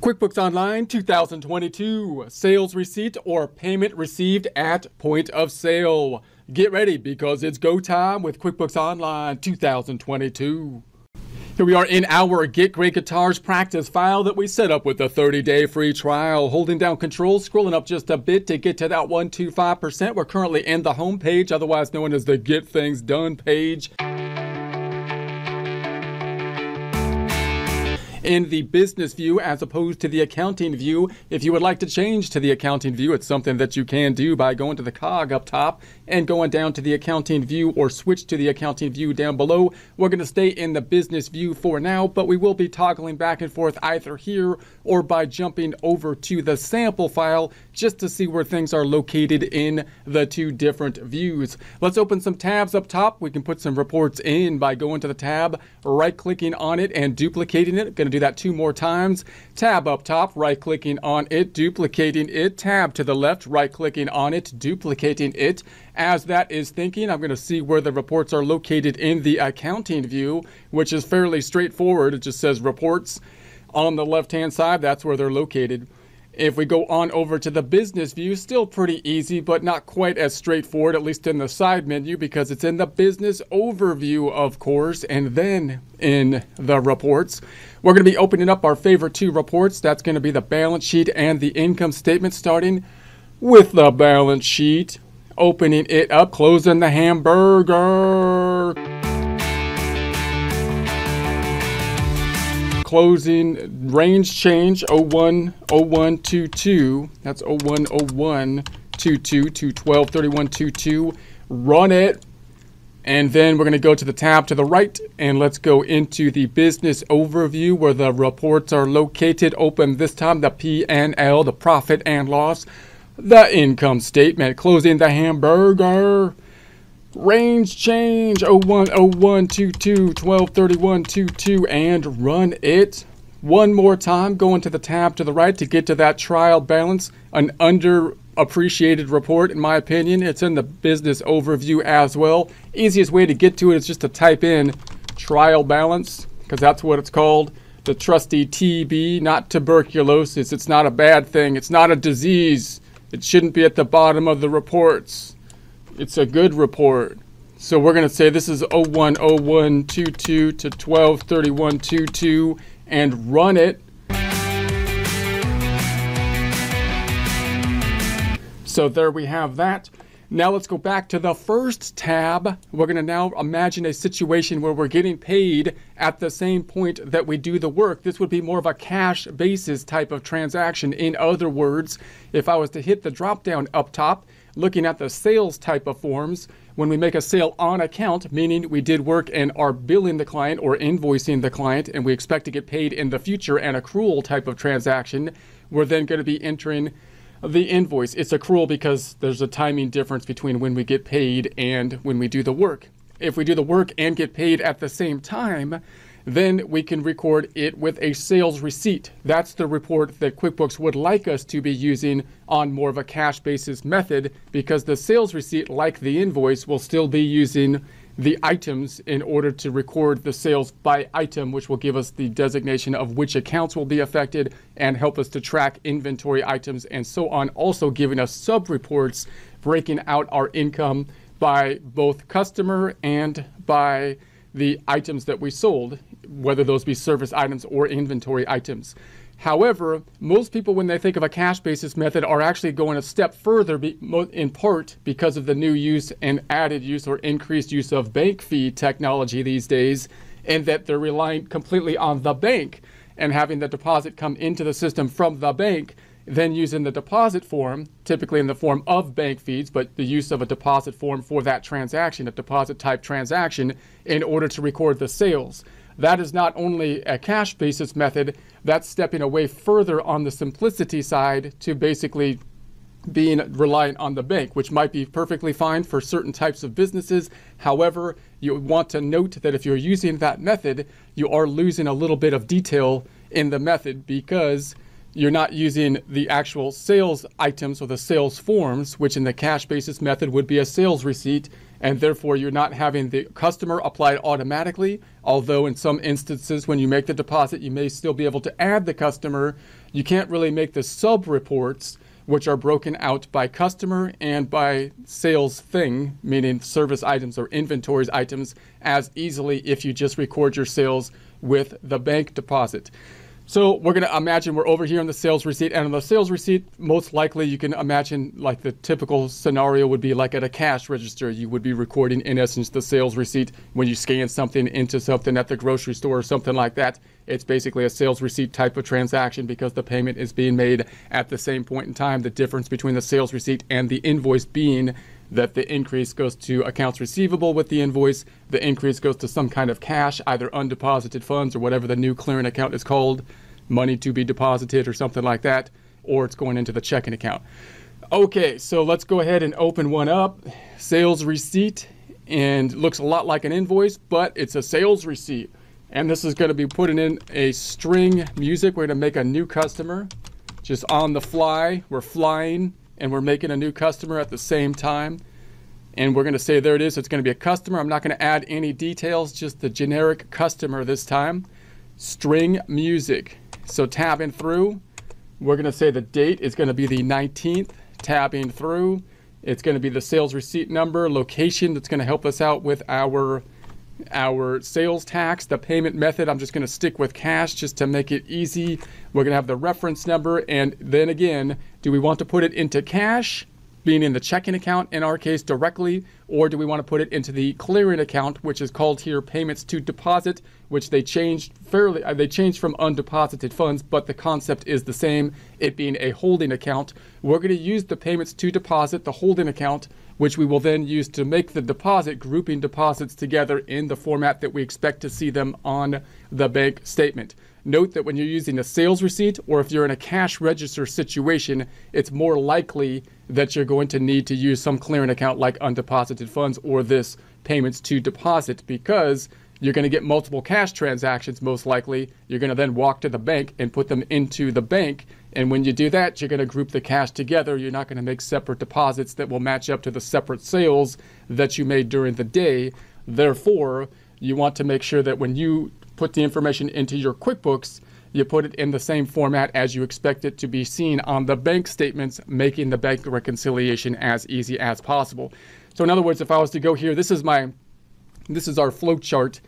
QuickBooks Online 2022 Sales Receipt or Payment Received at Point of Sale. Get ready because it's go time with QuickBooks Online 2022. Here we are in our Get Great Guitars practice file that we set up with a 30 day free trial. Holding down control, scrolling up just a bit to get to that 125%. We're currently in the home page, otherwise known as the Get Things Done page. In the business view as opposed to the accounting view. If you would like to change to the accounting view, it's something that you can do by going to the cog up top and going down to the accounting view or switch to the accounting view down below. We're going to stay in the business view for now, but we will be toggling back and forth either here or by jumping over to the sample file just to see where things are located in the two different views. Let's open some tabs up top. We can put some reports in by going to the tab, right clicking on it and duplicating it. Going to do that two more times. Tab up top, right clicking on it, duplicating it. Tab to the left, right clicking on it, duplicating it. As that is thinking, I'm going to see where the reports are located in the accounting view, which is fairly straightforward. It just says reports on the left hand side. That's where they're located. If we go on over to the business view, still pretty easy, but not quite as straightforward, at least in the side menu, because it's in the business overview, of course, and then in the reports. We're going to be opening up our favorite two reports. That's going to be the balance sheet and the income statement, starting with the balance sheet, opening it up, closing the hamburger. Closing range change 010122. That's 010122 to 123122. Run it. And then we're going to go to the tab to the right and let's go into the business overview where the reports are located. Open this time the P&L, the profit and loss, the income statement, closing the hamburger. Range change 010122 123122 and run it. One more time, going to the tab to the right to get to that trial balance. An underappreciated report, in my opinion. It's in the business overview as well. Easiest way to get to it is just to type in trial balance, because that's what it's called. The trusty TB, not tuberculosis. It's not a bad thing. It's not a disease. It shouldn't be at the bottom of the reports. It's a good report. So we're going to say this is 010122 to 123122 and run it. So there we have that. Now let's go back to the first tab. We're going to now imagine a situation where we're getting paid at the same point that we do the work. This would be more of a cash basis type of transaction. In other words, if I was to hit the drop down up top, looking at the sales type of forms, when we make a sale on account, meaning we did work and are billing the client or invoicing the client and we expect to get paid in the future, an accrual type of transaction, we're then going to be entering the invoice. It's accrual because there's a timing difference between when we get paid and when we do the work. If we do the work and get paid at the same time, then we can record it with a sales receipt. That's the report that QuickBooks would like us to be using on more of a cash basis method because the sales receipt, like the invoice, will still be using the items in order to record the sales by item, which will give us the designation of which accounts will be affected and help us to track inventory items and so on. Also giving us sub reports breaking out our income by both customer and by the items that we sold, whether those be service items or inventory items. However, most people, when they think of a cash basis method, are actually going a step further, in part because of the new use and added use or increased use of bank feed technology these days, and that they're relying completely on the bank and having the deposit come into the system from the bank, then using the deposit form, typically in the form of bank feeds, but the use of a deposit form for that transaction, a deposit type transaction, in order to record the sales. That is not only a cash basis method, that's stepping away further on the simplicity side to basically being reliant on the bank, which might be perfectly fine for certain types of businesses. However, you want to note that if you're using that method, you are losing a little bit of detail in the method because you're not using the actual sales items or the sales forms, which in the cash basis method would be a sales receipt, and therefore you're not having the customer applied automatically. Although in some instances, when you make the deposit, you may still be able to add the customer. You can't really make the sub reports, which are broken out by customer and by sales thing, meaning service items or inventories items, as easily if you just record your sales with the bank deposit. So we're going to imagine we're over here on the sales receipt. And on the sales receipt, most likely you can imagine like the typical scenario would be like at a cash register. You would be recording, in essence, the sales receipt when you scan something into something at the grocery store or something like that. It's basically a sales receipt type of transaction because the payment is being made at the same point in time. The difference between the sales receipt and the invoice being that the increase goes to accounts receivable with the invoice, the increase goes to some kind of cash, either undeposited funds or whatever the new clearing account is called, money to be deposited or something like that, or it's going into the checking account. Okay, so let's go ahead and open one up. Sales receipt, and looks a lot like an invoice, but it's a sales receipt. And this is going to be putting in a string music. We're going to make a new customer just on the fly. We're flying and we're making a new customer at the same time. And we're going to say there it is. It's going to be a customer. I'm not going to add any details, just the generic customer this time. String music. So tabbing through, we're going to say the date is going to be the 19th. Tabbing through, it's going to be the sales receipt number, location that's going to help us out with our our sales tax, the payment method, I'm just going to stick with cash just to make it easy. We're going to have the reference number. And then again, do we want to put it into cash, being in the checking account in our case directly, or do we want to put it into the clearing account, which is called here payments to deposit, which they changed fairly, uh, they changed from undeposited funds, but the concept is the same, it being a holding account. We're going to use the payments to deposit, the holding account, which we will then use to make the deposit, grouping deposits together in the format that we expect to see them on the bank statement. Note that when you're using a sales receipt or if you're in a cash register situation, it's more likely that you're going to need to use some clearing account like undeposited funds or this payments to deposit because you're going to get multiple cash transactions most likely. You're going to then walk to the bank and put them into the bank and when you do that, you're going to group the cash together. You're not going to make separate deposits that will match up to the separate sales that you made during the day. Therefore, you want to make sure that when you put the information into your QuickBooks, you put it in the same format as you expect it to be seen on the bank statements, making the bank reconciliation as easy as possible. So in other words, if I was to go here, this is my this is our flow chart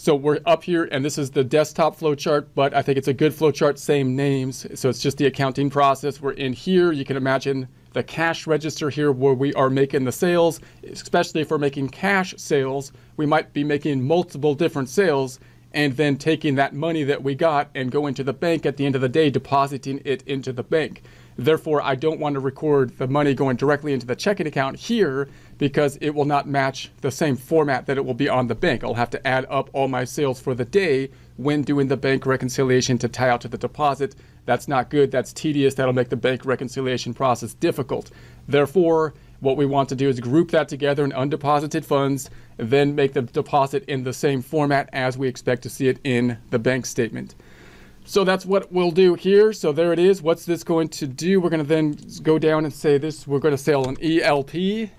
so we're up here, and this is the desktop flowchart, but I think it's a good flowchart, same names. So it's just the accounting process. We're in here. You can imagine the cash register here where we are making the sales, especially if we're making cash sales. We might be making multiple different sales and then taking that money that we got and going to the bank at the end of the day, depositing it into the bank. Therefore, I don't want to record the money going directly into the checking account here because it will not match the same format that it will be on the bank. I'll have to add up all my sales for the day when doing the bank reconciliation to tie out to the deposit. That's not good. That's tedious. That'll make the bank reconciliation process difficult. Therefore, what we want to do is group that together in undeposited funds, then make the deposit in the same format as we expect to see it in the bank statement. So that's what we'll do here. So there it is. What's this going to do? We're going to then go down and say this. We're going to sell an ELP,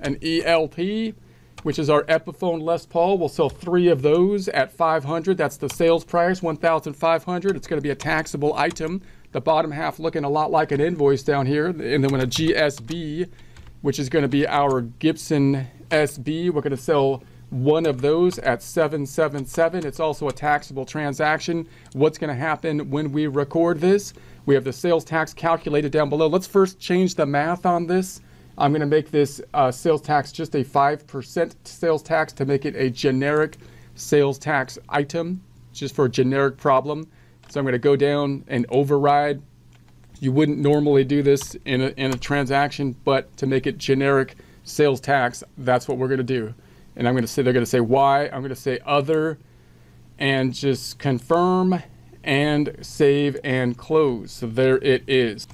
an ELP, which is our Epiphone Les Paul. We'll sell three of those at 500. That's the sales price, 1,500. It's going to be a taxable item. The bottom half looking a lot like an invoice down here. And then when a GSB, which is going to be our Gibson SB, we're going to sell one of those at 777. It's also a taxable transaction. What's going to happen when we record this? We have the sales tax calculated down below. Let's first change the math on this. I'm going to make this uh, sales tax just a 5% sales tax to make it a generic sales tax item, just for a generic problem. So I'm going to go down and override. You wouldn't normally do this in a, in a transaction, but to make it generic sales tax, that's what we're going to do and I'm going to say they're going to say why. I'm going to say other and just confirm and save and close. So there it is.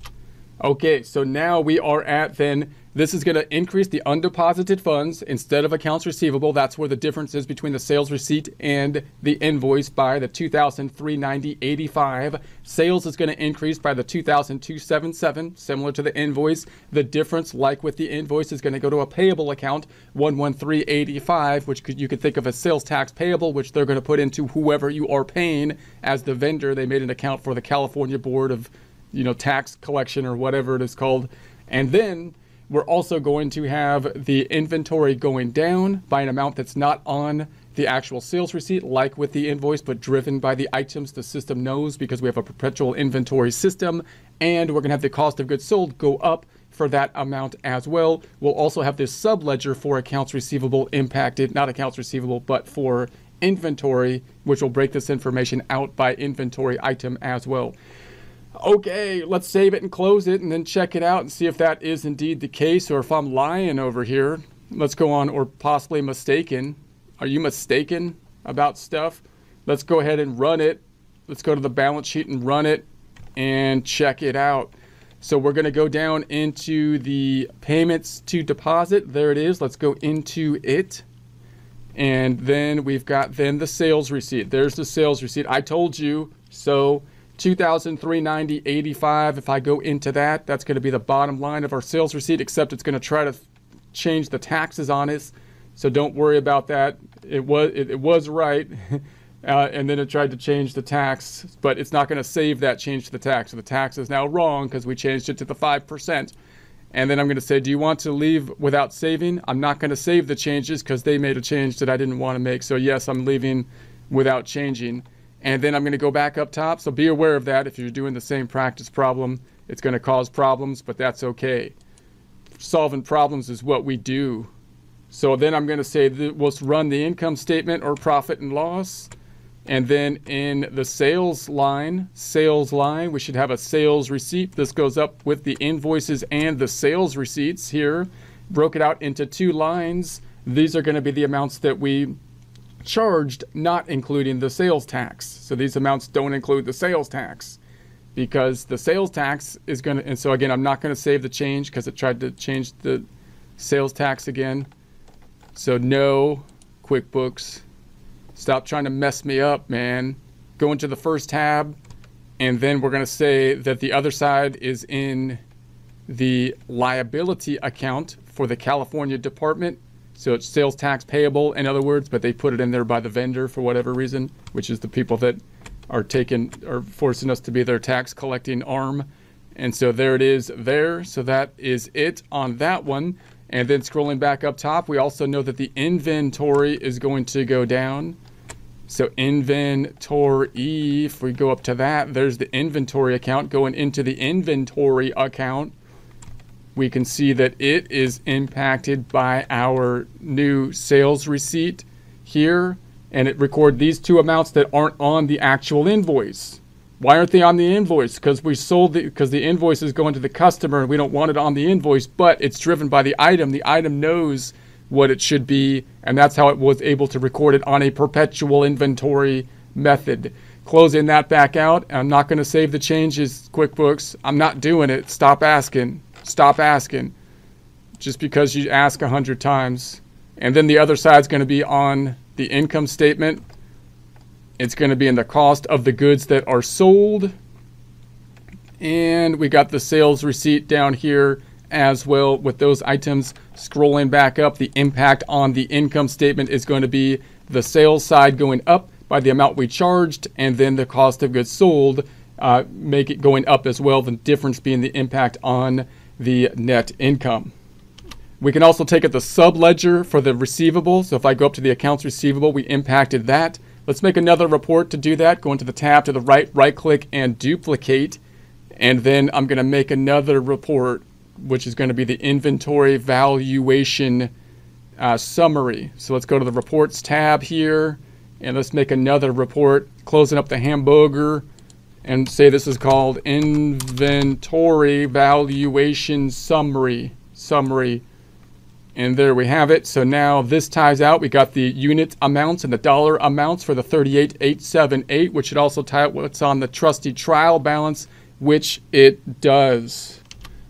Okay, so now we are at then this is going to increase the undeposited funds instead of accounts receivable. That's where the difference is between the sales receipt and the invoice by the 2,390.85. Sales is going to increase by the 2,277, similar to the invoice. The difference, like with the invoice, is going to go to a payable account, 113.85, which you could think of as sales tax payable, which they're going to put into whoever you are paying as the vendor. They made an account for the California Board of, you know, Tax Collection or whatever it is called, and then we're also going to have the inventory going down by an amount that's not on the actual sales receipt, like with the invoice, but driven by the items the system knows because we have a perpetual inventory system. And we're going to have the cost of goods sold go up for that amount as well. We'll also have this sub ledger for accounts receivable impacted, not accounts receivable, but for inventory, which will break this information out by inventory item as well okay, let's save it and close it and then check it out and see if that is indeed the case or if I'm lying over here. Let's go on, or possibly mistaken. Are you mistaken about stuff? Let's go ahead and run it. Let's go to the balance sheet and run it and check it out. So we're going to go down into the payments to deposit. There it is. Let's go into it. And then we've got then the sales receipt. There's the sales receipt. I told you so 2,390.85. If I go into that, that's going to be the bottom line of our sales receipt, except it's going to try to change the taxes on us. So don't worry about that. It was it, it was right, uh, and then it tried to change the tax, but it's not going to save that change to the tax. So the tax is now wrong because we changed it to the five percent. And then I'm going to say, do you want to leave without saving? I'm not going to save the changes because they made a change that I didn't want to make. So yes, I'm leaving without changing. And then I'm going to go back up top. So be aware of that. If you're doing the same practice problem, it's going to cause problems, but that's okay. Solving problems is what we do. So then I'm going to say that we'll run the income statement or profit and loss. And then in the sales line, sales line, we should have a sales receipt. This goes up with the invoices and the sales receipts here, broke it out into two lines. These are going to be the amounts that we charged not including the sales tax. So these amounts don't include the sales tax because the sales tax is going to, and so again, I'm not going to save the change because it tried to change the sales tax again. So no QuickBooks. Stop trying to mess me up, man. Go into the first tab, and then we're going to say that the other side is in the liability account for the California Department so it's sales tax payable, in other words, but they put it in there by the vendor for whatever reason, which is the people that are taking are forcing us to be their tax collecting arm. And so there it is there. So that is it on that one. And then scrolling back up top, we also know that the inventory is going to go down. So inventory, if we go up to that, there's the inventory account going into the inventory account we can see that it is impacted by our new sales receipt here and it record these two amounts that aren't on the actual invoice. Why aren't they on the invoice? Because we sold the because the invoice is going to the customer and we don't want it on the invoice, but it's driven by the item. The item knows what it should be, and that's how it was able to record it on a perpetual inventory method. Closing that back out. I'm not going to save the changes, QuickBooks. I'm not doing it. Stop asking. Stop asking just because you ask a hundred times. And then the other side's going to be on the income statement. It's going to be in the cost of the goods that are sold. And we got the sales receipt down here as well with those items. Scrolling back up, the impact on the income statement is going to be the sales side going up by the amount we charged, and then the cost of goods sold uh, make it going up as well. The difference being the impact on the net income. We can also take at the sub ledger for the receivable. So if I go up to the accounts receivable, we impacted that. Let's make another report to do that. Go into the tab to the right, right click and duplicate. And then I'm going to make another report, which is going to be the inventory valuation uh, summary. So let's go to the reports tab here and let's make another report, closing up the hamburger and say this is called inventory valuation summary summary. And there we have it. So now this ties out. We got the unit amounts and the dollar amounts for the 38878 which should also tie out what's on the trustee trial balance which it does.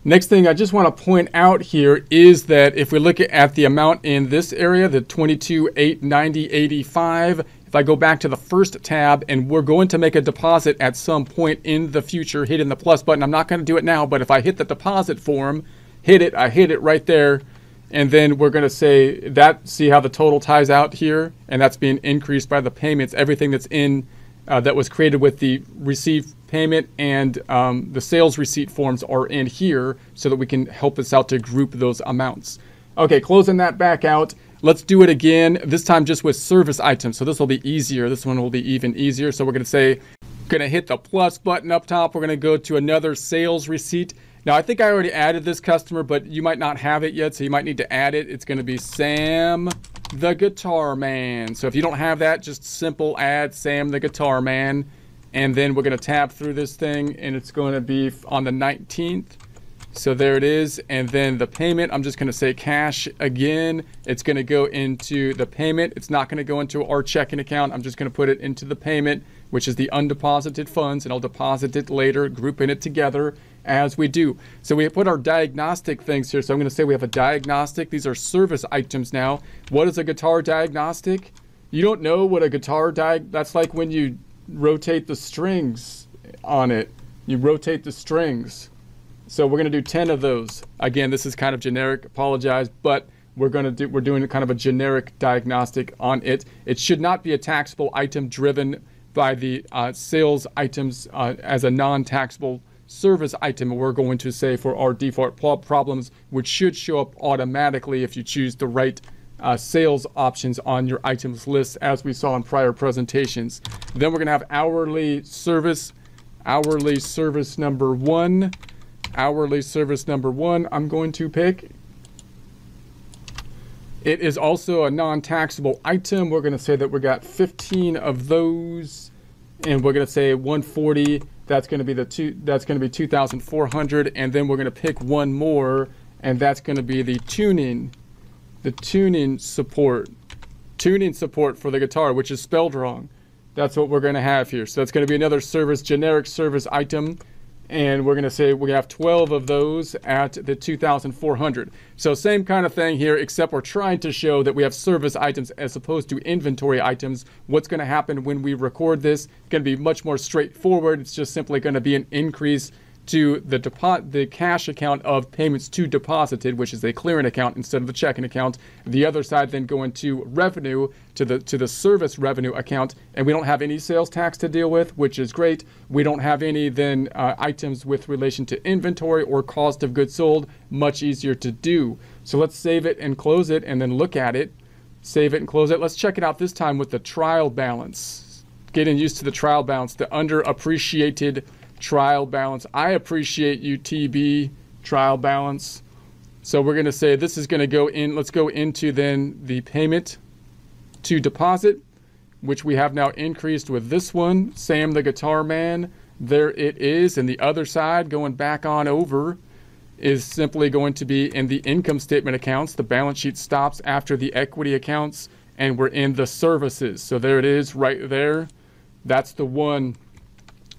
Next thing I just want to point out here is that if we look at the amount in this area, the 22, 8, 90, 85, if I go back to the first tab and we're going to make a deposit at some point in the future, hitting the plus button. I'm not going to do it now, but if I hit the deposit form, hit it, I hit it right there, and then we're going to say that, see how the total ties out here? And that's being increased by the payments, everything that's in, uh, that was created with the receive payment and um, the sales receipt forms are in here so that we can help us out to group those amounts. Okay, closing that back out. Let's do it again, this time just with service items. So this will be easier. This one will be even easier. So we're going to say, going to hit the plus button up top. We're going to go to another sales receipt. Now, I think I already added this customer, but you might not have it yet, so you might need to add it. It's going to be Sam the Guitar Man. So if you don't have that, just simple add Sam the Guitar Man. And then we're going to tap through this thing, and it's going to be on the 19th. So there it is. And then the payment, I'm just going to say cash again. It's going to go into the payment. It's not going to go into our checking account. I'm just going to put it into the payment, which is the undeposited funds, and I'll deposit it later, grouping it together as we do. So we put our diagnostic things here. So I'm going to say we have a diagnostic. These are service items now. What is a guitar diagnostic? You don't know what a guitar diag that's like when you rotate the strings on it. You rotate the strings. So we're going to do 10 of those. Again, this is kind of generic, apologize, but we're going to do we're doing kind of a generic diagnostic on it. It should not be a taxable item driven by the uh, sales items uh, as a non-taxable service item we're going to say for our default problems, which should show up automatically if you choose the right uh, sales options on your items list as we saw in prior presentations. Then we're going to have hourly service, hourly service number one, hourly service number one I'm going to pick. It is also a non-taxable item. We're going to say that we got 15 of those and we're going to say 140 that's going to be the two that's going to be 2400 and then we're going to pick one more and that's going to be the tuning the tuning support tuning support for the guitar which is spelled wrong that's what we're going to have here so that's going to be another service generic service item and we're going to say we have 12 of those at the 2400 so same kind of thing here except we're trying to show that we have service items as opposed to inventory items. What's going to happen when we record this? It's going to be much more straightforward. It's just simply going to be an increase to the depo- the cash account of payments to deposited, which is a clearing account instead of the checking account. The other side then going to revenue to the to the service revenue account, and we don't have any sales tax to deal with, which is great. We don't have any then uh, items with relation to inventory or cost of goods sold. Much easier to do. So let's save it and close it, and then look at it. Save it and close it. Let's check it out this time with the trial balance. Getting used to the trial balance, the underappreciated trial balance. I appreciate you, TB, trial balance. So we're going to say this is going to go in. Let's go into then the payment to deposit, which we have now increased with this one, Sam the Guitar Man. There it is. And the other side, going back on over, is simply going to be in the income statement accounts. The balance sheet stops after the equity accounts, and we're in the services. So there it is right there. That's the one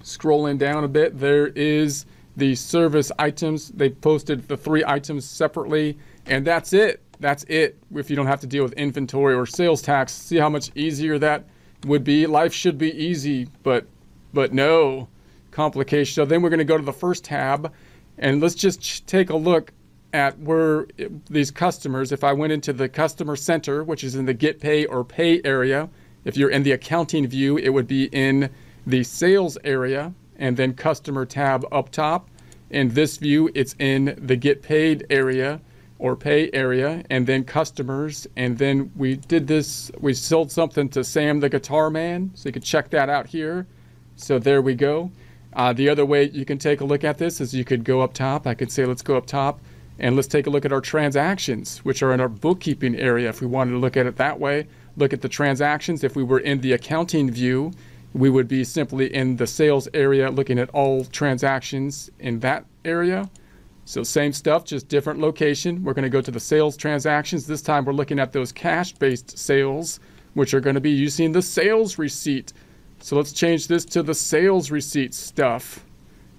Scrolling down a bit, there is the service items. They posted the three items separately, and that's it. That's it. If you don't have to deal with inventory or sales tax, see how much easier that would be. Life should be easy, but but no complication. So then we're going to go to the first tab, and let's just take a look at where these customers. If I went into the customer center, which is in the get pay or pay area, if you're in the accounting view, it would be in the sales area and then customer tab up top. In this view, it's in the get paid area or pay area and then customers. And then we did this, we sold something to Sam the Guitar Man. So you can check that out here. So there we go. Uh, the other way you can take a look at this is you could go up top. I could say, let's go up top and let's take a look at our transactions, which are in our bookkeeping area. If we wanted to look at it that way, look at the transactions. If we were in the accounting view, we would be simply in the sales area looking at all transactions in that area. So same stuff, just different location. We're going to go to the sales transactions. This time we're looking at those cash-based sales, which are going to be using the sales receipt. So let's change this to the sales receipt stuff.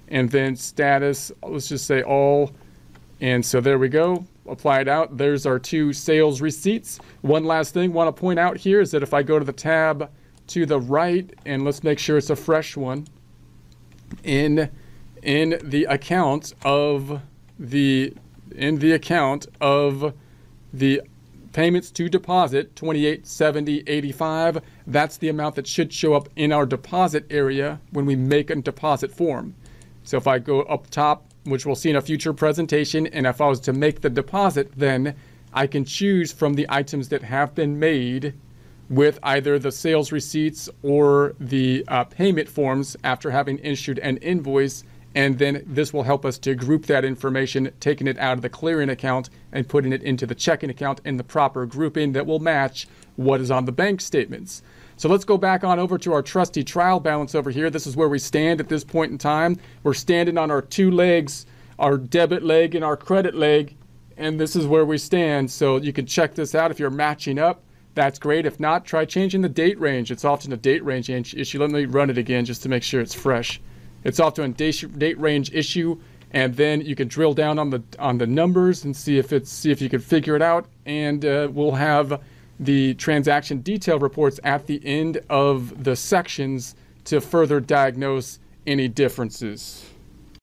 And then status, let's just say all And so there we go. Apply it out. There's our two sales receipts. One last thing want to point out here is that if I go to the tab to the right, and let's make sure it's a fresh one, in in the account of the in the account of the payments to deposit 28 70 85 that's the amount that should show up in our deposit area when we make a deposit form. So if i go up top which we'll see in a future presentation and if i was to make the deposit then i can choose from the items that have been made with either the sales receipts or the uh, payment forms after having issued an invoice and then this will help us to group that information, taking it out of the clearing account and putting it into the checking account in the proper grouping that will match what is on the bank statements. So let's go back on over to our trusty trial balance over here. This is where we stand at this point in time. We're standing on our two legs, our debit leg and our credit leg, and this is where we stand. So you can check this out if you're matching up. That's great. If not, try changing the date range. It's often a date range issue. Let me run it again just to make sure it's fresh. It's often a date range issue, and then you can drill down on the on the numbers and see if it's see if you can figure it out. And uh, we'll have the transaction detail reports at the end of the sections to further diagnose any differences.